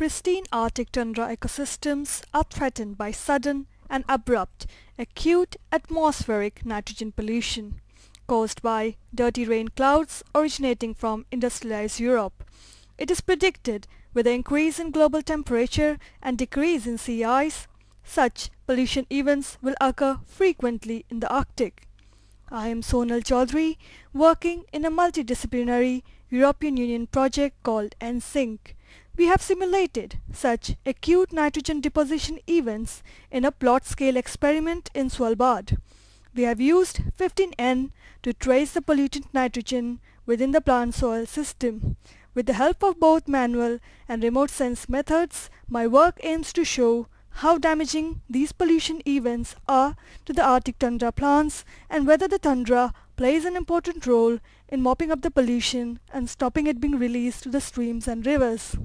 pristine Arctic tundra ecosystems are threatened by sudden and abrupt acute atmospheric nitrogen pollution caused by dirty rain clouds originating from industrialized Europe. It is predicted with the increase in global temperature and decrease in sea ice, such pollution events will occur frequently in the Arctic. I am Sonal Choudhary, working in a multidisciplinary European Union project called NSINK. We have simulated such acute nitrogen deposition events in a plot-scale experiment in Svalbard. We have used 15N to trace the pollutant nitrogen within the plant soil system. With the help of both manual and remote sense methods, my work aims to show how damaging these pollution events are to the Arctic tundra plants and whether the tundra plays an important role in mopping up the pollution and stopping it being released to the streams and rivers.